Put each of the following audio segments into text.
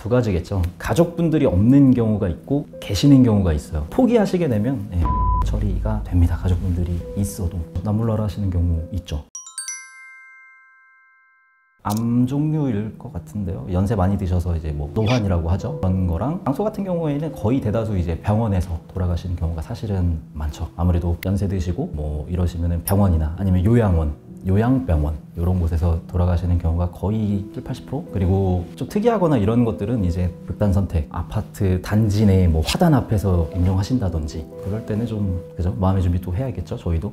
두 가지겠죠. 가족분들이 없는 경우가 있고 계시는 경우가 있어요. 포기하시게 되면 네, 처리가 됩니다. 가족분들이 있어도 나몰라라 하시는 경우 있죠. 암 종류일 것 같은데요. 연세 많이 드셔서 이제 뭐 노환이라고 하죠. 그런 거랑 장소 같은 경우에는 거의 대다수 이제 병원에서 돌아가시는 경우가 사실은 많죠. 아무래도 연세 드시고 뭐 이러시면은 병원이나 아니면 요양원 요양병원 이런 곳에서 돌아가시는 경우가 거의 7, 80% 그리고 좀 특이하거나 이런 것들은 이제 극단 선택 아파트 단지 내 뭐 화단 앞에서 임종하신다든지 그럴 때는 좀 그죠? 마음의 준비 또 해야겠죠 저희도?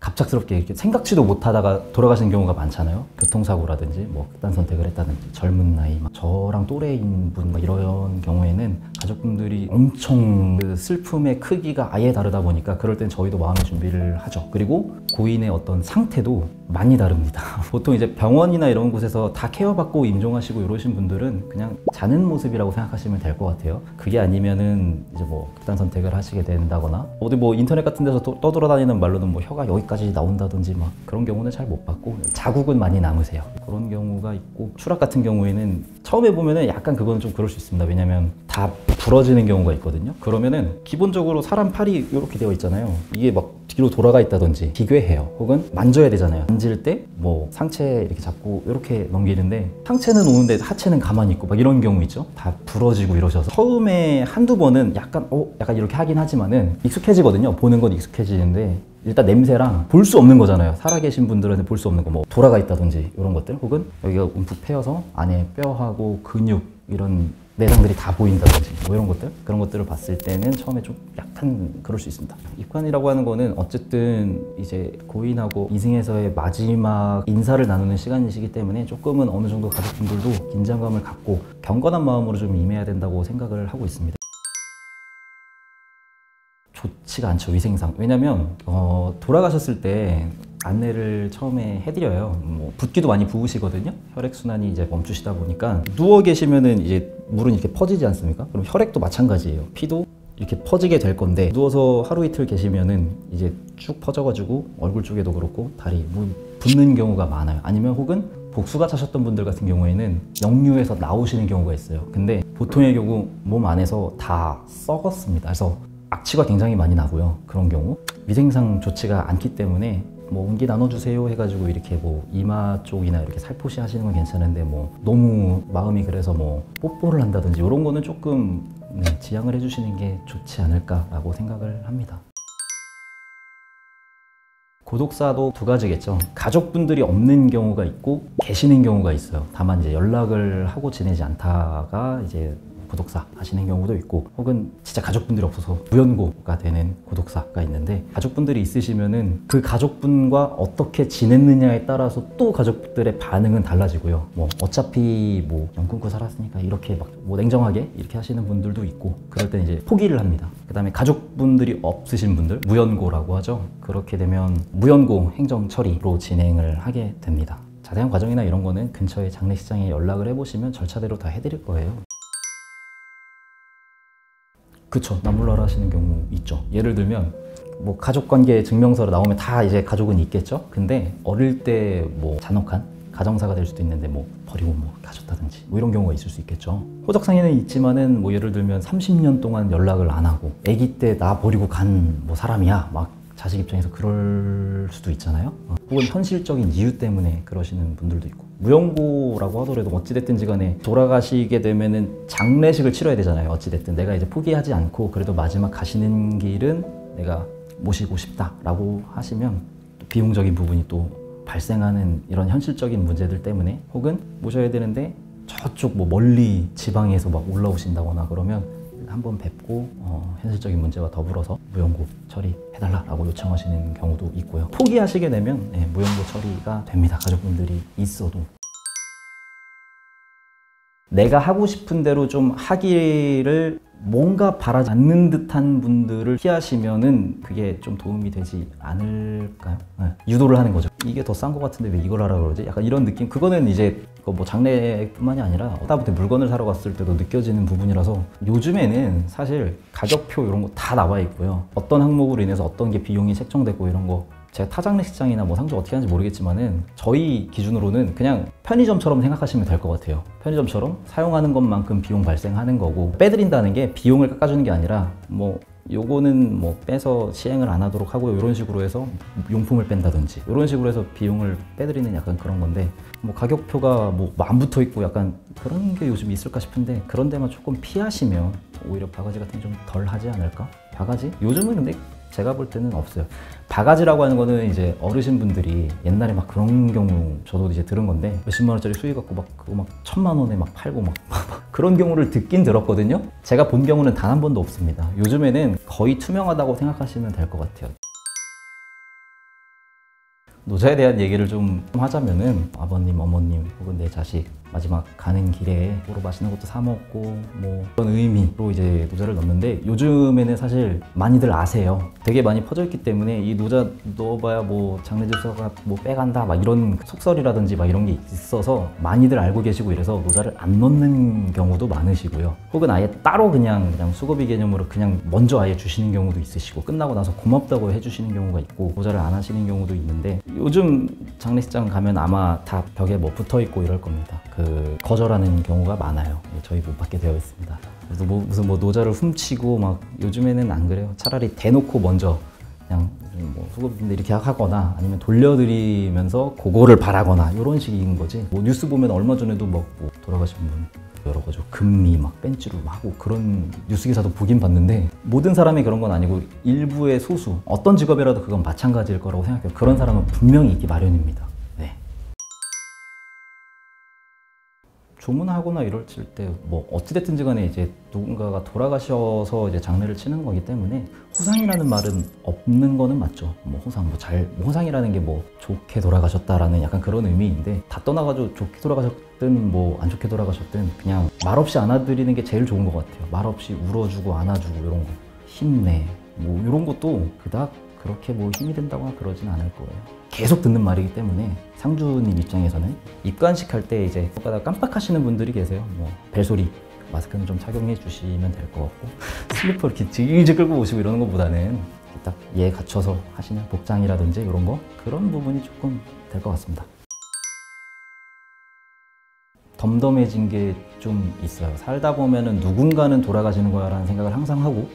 갑작스럽게 이렇게 생각지도 못하다가 돌아가시는 경우가 많잖아요. 교통사고라든지 뭐 극단 선택을 했다든지 젊은 나이 막 저랑 또래인 분막 이런 경우에는 가족분들이 엄청 그 슬픔의 크기가 아예 다르다 보니까 그럴 땐 저희도 마음의 준비를 하죠. 그리고 고인의 어떤 상태도 많이 다릅니다. 보통 이제 병원이나 이런 곳에서 다 케어받고 임종하시고 이러신 분들은 그냥 자는 모습이라고 생각하시면 될 것 같아요. 그게 아니면은 이제 뭐 극단 선택을 하시게 된다거나 어디 뭐 인터넷 같은 데서 또- 떠돌아다니는 말로는 뭐 혀가 여기까지 나온다든지 막 그런 경우는 잘못 봤고 자국은 많이 남으세요. 그런 경우가 있고 추락 같은 경우에는 처음에 보면은 약간 그건 좀 그럴 수 있습니다. 왜냐면 다 부러지는 경우가 있거든요. 그러면은 기본적으로 사람 팔이 이렇게 되어 있잖아요. 이게 막 뒤로 돌아가 있다든지 기괴해요. 혹은 만져야 되잖아요. 만질 때 뭐 상체 이렇게 잡고 이렇게 넘기는데 상체는 오는데 하체는 가만히 있고 막 이런 경우 있죠. 다 부러지고 이러셔서 처음에 한두 번은 약간 어 약간 이렇게 하긴 하지만은 익숙해지거든요. 보는 건 익숙해지는데 일단 냄새랑 볼 수 없는 거잖아요. 살아계신 분들은 볼수 없는 거 뭐 돌아가 있다든지 이런 것들 혹은 여기가 움푹 패여서 안에 뼈하고 근육 이런 내장들이 다 보인다든지 뭐 이런 것들 그런 것들을 봤을 때는 처음에 좀 약간 그럴 수 있습니다. 입관이라고 하는 거는 어쨌든 이제 고인하고 이승에서의 마지막 인사를 나누는 시간이시기 때문에 조금은 어느 정도 가족분들도 긴장감을 갖고 경건한 마음으로 좀 임해야 된다고 생각을 하고 있습니다. 좋지가 않죠 위생상 왜냐면 어, 돌아가셨을 때 안내를 처음에 해드려요. 뭐 붓기도 많이 부으시거든요. 혈액 순환이 이제 멈추시다 보니까 누워 계시면은 이제 물은 이렇게 퍼지지 않습니까? 그럼 혈액도 마찬가지예요. 피도 이렇게 퍼지게 될 건데 누워서 하루 이틀 계시면은 이제 쭉 퍼져가지고 얼굴 쪽에도 그렇고 다리 뭐 붓는 경우가 많아요. 아니면 혹은 복수가 차셨던 분들 같은 경우에는 역류에서 나오시는 경우가 있어요. 근데 보통의 경우 몸 안에서 다 썩었습니다. 그래서 악취가 굉장히 많이 나고요. 그런 경우 위생상 좋지가 않기 때문에 뭐 온기 나눠주세요 해가지고 이렇게 뭐 이마 쪽이나 이렇게 살포시 하시는 건 괜찮은데 뭐 너무 마음이 그래서 뭐 뽀뽀를 한다든지 이런 거는 조금 네, 지양을 해주시는 게 좋지 않을까라고 생각을 합니다. 고독사도 두 가지겠죠. 가족분들이 없는 경우가 있고 계시는 경우가 있어요. 다만 이제 연락을 하고 지내지 않다가 이제 고독사 하시는 경우도 있고 혹은 진짜 가족분들이 없어서 무연고가 되는 고독사가 있는데 가족분들이 있으시면은 그 가족분과 어떻게 지냈느냐에 따라서 또 가족들의 반응은 달라지고요. 뭐 어차피 뭐 연금고 살았으니까 이렇게 막 뭐 냉정하게 이렇게 하시는 분들도 있고 그럴 때 이제 포기를 합니다. 그 다음에 가족분들이 없으신 분들 무연고라고 하죠. 그렇게 되면 무연고 행정 처리로 진행을 하게 됩니다. 자세한 과정이나 이런 거는 근처의 장례식장에 연락을 해보시면 절차대로 다 해드릴 거예요. 그쵸. 나몰라라 하시는 경우 있죠. 예를 들면 뭐 가족관계 증명서로 나오면 다 이제 가족은 있겠죠. 근데 어릴 때 뭐 잔혹한 가정사가 될 수도 있는데 뭐 버리고 뭐 가셨다든지 뭐 이런 경우가 있을 수 있겠죠. 호적상에는 있지만은 뭐 예를 들면 30년 동안 연락을 안 하고 아기 때 나 버리고 간 뭐 사람이야. 막 자식 입장에서 그럴 수도 있잖아요. 어, 혹은 현실적인 이유 때문에 그러시는 분들도 있고 무용고라고 하더라도 어찌됐든 지 간에 돌아가시게 되면은 장례식을 치러야 되잖아요 어찌됐든. 내가 이제 포기하지 않고 그래도 마지막 가시는 길은 내가 모시고 싶다라고 하시면 또 비용적인 부분이 또 발생하는 이런 현실적인 문제들 때문에 혹은 모셔야 되는데 저쪽 뭐 멀리 지방에서 막 올라오신다거나 그러면 한번 뵙고 어, 현실적인 문제와 더불어서 무연고 처리해달라라고 요청하시는 경우도 있고요. 포기하시게 되면 네, 무연고 처리가 됩니다. 가족분들이 있어도. 내가 하고 싶은 대로 좀 하기를 뭔가 바라지 않는 듯한 분들을 피하시면은 그게 좀 도움이 되지 않을까요? 네, 유도를 하는 거죠. 이게 더 싼 것 같은데 왜 이걸 하라 그러지? 약간 이런 느낌. 그거는 이제 그거 뭐 장래뿐만이 아니라 하다못해 물건을 사러 갔을 때도 느껴지는 부분이라서 요즘에는 사실 가격표 이런 거 다 나와 있고요. 어떤 항목으로 인해서 어떤 게 비용이 책정되고 이런 거 제가 타장례식장이나 뭐 상주 어떻게 하는지 모르겠지만은 저희 기준으로는 그냥 편의점처럼 생각하시면 될 것 같아요. 편의점처럼 사용하는 것만큼 비용 발생하는 거고 빼드린다는 게 비용을 깎아주는 게 아니라 뭐 요거는 뭐 빼서 시행을 안 하도록 하고 이런 식으로 해서 용품을 뺀다든지 이런 식으로 해서 비용을 빼드리는 약간 그런 건데 뭐 가격표가 뭐 안 붙어 있고 약간 그런 게 요즘 있을까 싶은데 그런 데만 조금 피하시면 오히려 바가지 같은 게좀덜 하지 않을까? 바가지? 요즘은 근데 제가 볼 때는 없어요. 바가지라고 하는 거는 이제 어르신 분들이 옛날에 막 그런 경우 저도 이제 들은 건데 몇십만 원짜리 수익 갖고 막 그거 막 천만 원에 막 팔고 막, 막 그런 경우를 듣긴 들었거든요. 제가 본 경우는 단 한 번도 없습니다. 요즘에는 거의 투명하다고 생각하시면 될 것 같아요. 노자에 대한 얘기를 좀 하자면은 아버님, 어머님 혹은 내 자식 마지막 가는 길에 뭐로 맛있는 것도 사 먹고 뭐 그런 의미로 이제 노자를 넣는데 요즘에는 사실 많이들 아세요. 되게 많이 퍼져 있기 때문에 이 노자 넣어봐야 뭐 장례질서가 뭐 빼간다 막 이런 속설이라든지 막 이런 게 있어서 많이들 알고 계시고 이래서 노자를 안 넣는 경우도 많으시고요. 혹은 아예 따로 그냥 그냥 수고비 개념으로 그냥 먼저 아예 주시는 경우도 있으시고 끝나고 나서 고맙다고 해주시는 경우가 있고 노자를 안 하시는 경우도 있는데 요즘 장례식장 가면 아마 다 벽에 뭐 붙어 있고 이럴 겁니다. 그 거절하는 경우가 많아요. 예, 저희 못 받게 되어 있습니다. 그래서 뭐 무슨 뭐 노자를 훔치고 막 요즘에는 안 그래요. 차라리 대놓고 먼저 그냥 뭐 수급인데 이렇게 하거나 아니면 돌려드리면서 그거를 바라거나 이런 식인 거지. 뭐 뉴스 보면 얼마 전에도 막뭐 돌아가신 분 여러 가지 금리 막 벤츠로 막 하고 그런 뉴스 기사도 보긴 봤는데 모든 사람이 그런 건 아니고 일부의 소수 어떤 직업이라도 그건 마찬가지일 거라고 생각해요. 그런 사람은 분명히 있기 마련입니다. 조문하거나 이럴 때 뭐 어찌됐든지 간에 이제 누군가가 돌아가셔서 이제 장례를 치는 거기 때문에 호상이라는 말은 없는 거는 맞죠. 뭐 호상 뭐 잘 호상이라는 게 뭐 좋게 돌아가셨다라는 약간 그런 의미인데 다 떠나가지고 좋게 돌아가셨든 뭐 안 좋게 돌아가셨든 그냥 말 없이 안아드리는 게 제일 좋은 것 같아요. 말 없이 울어주고 안아주고 이런 거 힘내 뭐 이런 것도 그닥 그렇게 뭐 힘이 된다거나 그러진 않을 거예요. 계속 듣는 말이기 때문에 상주님 입장에서는 입관식 할 때 이제 손가락 깜빡하시는 분들이 계세요. 뭐 벨소리 마스크는 좀 착용해 주시면 될 것 같고 슬리퍼 이렇게 질질 끌고 오시고 이러는 것보다는 딱 얘 갖춰서 하시는 복장이라든지 이런 거 그런 부분이 조금 될 것 같습니다. 덤덤해진 게 좀 있어요. 살다 보면은 누군가는 돌아가시는 거야라는 생각을 항상 하고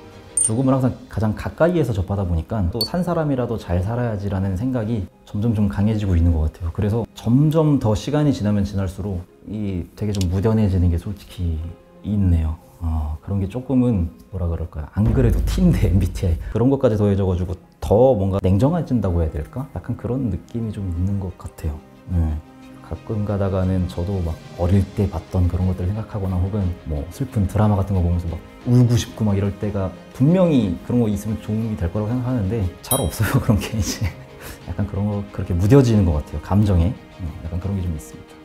죽음을 항상 가장 가까이에서 접하다 보니까 또 산 사람이라도 잘 살아야지라는 생각이 점점 좀 강해지고 있는 것 같아요. 그래서 점점 더 시간이 지나면 지날수록 이 되게 좀 무뎌해지는 게 솔직히 있네요. 어, 그런 게 조금은 뭐라 그럴까요? 안 그래도 T인데 MBTI 그런 것까지 더해져가지고 더 뭔가 냉정해진다고 해야 될까? 약간 그런 느낌이 좀 있는 것 같아요. 음. 가끔 가다가는 저도 막 어릴 때 봤던 그런 것들 생각하거나 혹은 뭐 슬픈 드라마 같은 거 보면서 막 울고 싶고 막 이럴 때가 분명히 그런 거 있으면 도움이 될 거라고 생각하는데 잘 없어요 그런 게 이제 약간 그런 거 그렇게 무뎌지는 것 같아요 감정에 어, 약간 그런 게 좀 있습니다.